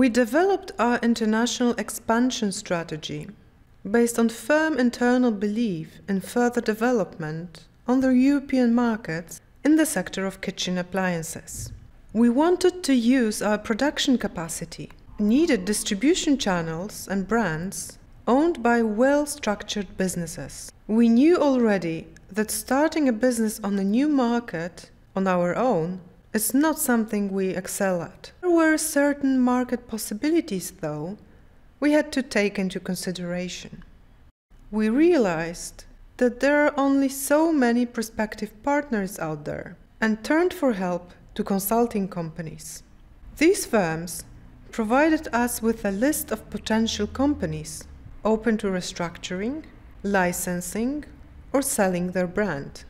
We developed our international expansion strategy based on firm internal belief in further development on the European markets in the sector of kitchen appliances. We wanted to use our production capacity, needed distribution channels and brands owned by well structured businesses. We knew already that starting a business on a new market on our own is not something we excel at. There were certain market possibilities, though, we had to take into consideration. We realized that there are only so many prospective partners out there and turned for help to consulting companies. These firms provided us with a list of potential companies open to restructuring, licensing, or selling their brand.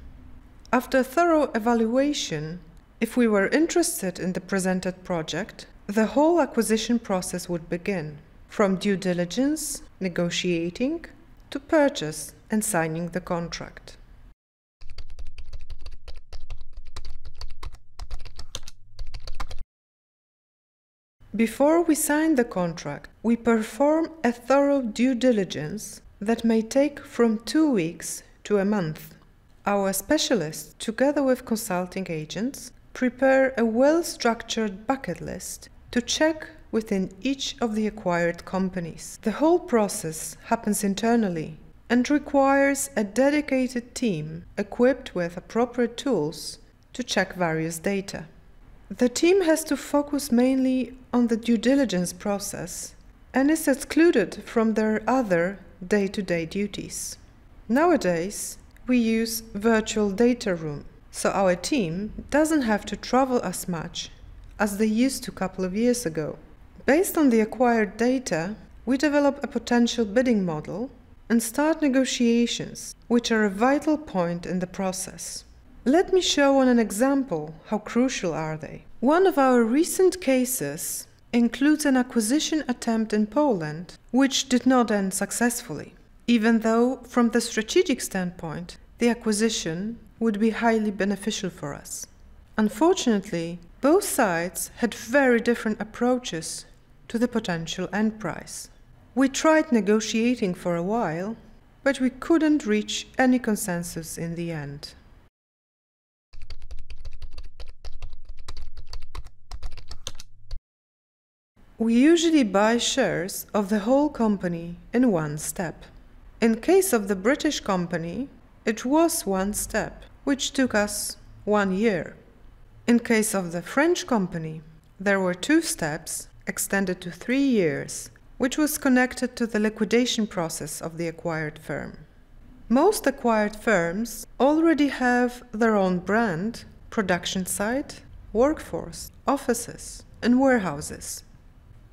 After thorough evaluation, if we were interested in the presented project, the whole acquisition process would begin, from due diligence, negotiating, to purchase and signing the contract. Before we sign the contract, we perform a thorough due diligence that may take from two weeks to a month. Our specialists, together with consulting agents, prepare a well structured bucket list to check within each of the acquired companies. The whole process happens internally and requires a dedicated team equipped with appropriate tools to check various data. The team has to focus mainly on the due diligence process and is excluded from their other day to day duties. Nowadays, we use virtual data room, so our team doesn't have to travel as much as they used to a couple of years ago. Based on the acquired data, we develop a potential bidding model and start negotiations, which are a vital point in the process. Let me show on an example how crucial are they. One of our recent cases includes an acquisition attempt in Poland which did not end successfully, even though from the strategic standpoint the acquisition would be highly beneficial for us. Unfortunately, both sides had very different approaches to the potential end price. We tried negotiating for a while, but we couldn't reach any consensus in the end. We usually buy shares of the whole company in one step. In case of the British company, it was one step, which took us one year. In case of the French company, there were two steps extended to three years, which was connected to the liquidation process of the acquired firm. Most acquired firms already have their own brand, production site, workforce, offices, and warehouses.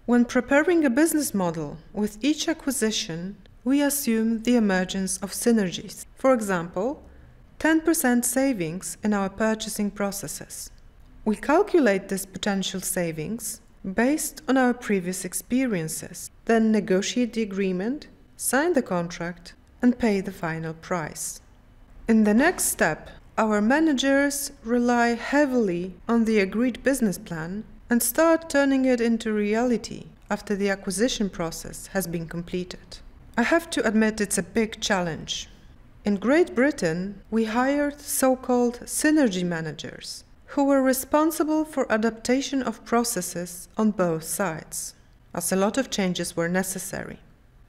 When preparing a business model with each acquisition, we assume the emergence of synergies. For example, 10% savings in our purchasing processes. We calculate this potential savings based on our previous experiences, then negotiate the agreement, sign the contract, and pay the final price. In the next step, our managers rely heavily on the agreed business plan and start turning it into reality after the acquisition process has been completed. I have to admit it's a big challenge. In Great Britain, we hired so called synergy managers who were responsible for adaptation of processes on both sides, as a lot of changes were necessary.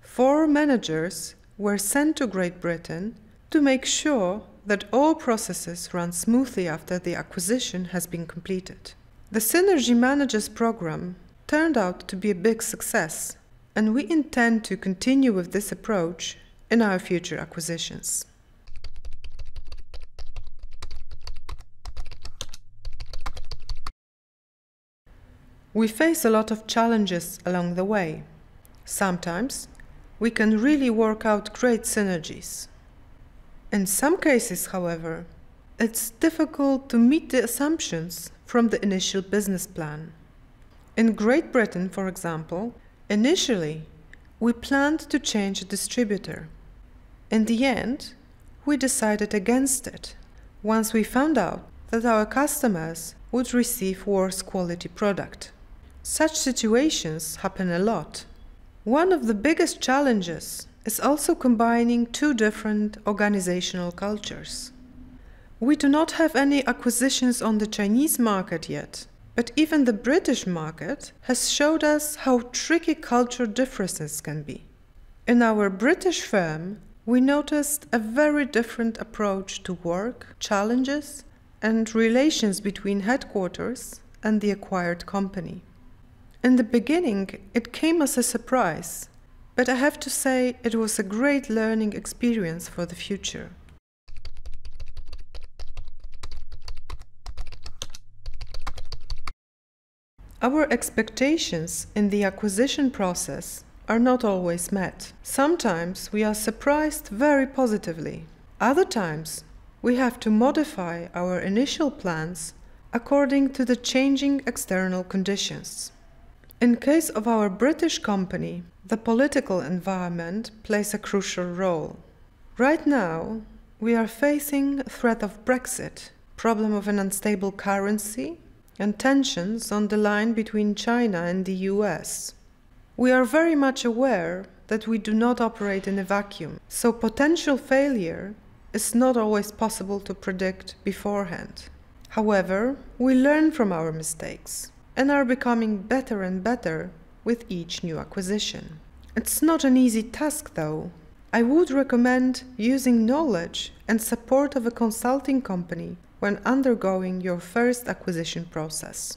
Four managers were sent to Great Britain to make sure that all processes run smoothly after the acquisition has been completed. The Synergy Managers program turned out to be a big success, and we intend to continue with this approach in our future acquisitions. We face a lot of challenges along the way. Sometimes we can really work out great synergies. In some cases, however, it's difficult to meet the assumptions from the initial business plan. In Great Britain, for example, initially we planned to change a distributor. In the end, we decided against it once we found out that our customers would receive worse quality product. Such situations happen a lot. One of the biggest challenges is also combining two different organizational cultures. We do not have any acquisitions on the Chinese market yet, but even the British market has showed us how tricky cultural differences can be. In our British firm, we noticed a very different approach to work, challenges, and relations between headquarters and the acquired company. In the beginning, it came as a surprise, but I have to say it was a great learning experience for the future. Our expectations in the acquisition process are not always met. Sometimes we are surprised very positively. Other times we have to modify our initial plans according to the changing external conditions. In case of our British company, the political environment plays a crucial role. Right now, we are facing threat of Brexit, problem of an unstable currency, and tensions on the line between China and the US. We are very much aware that we do not operate in a vacuum, so potential failure is not always possible to predict beforehand. However, we learn from our mistakes and are becoming better and better with each new acquisition. It's not an easy task, though. I would recommend using knowledge and support of a consulting company when undergoing your first acquisition process.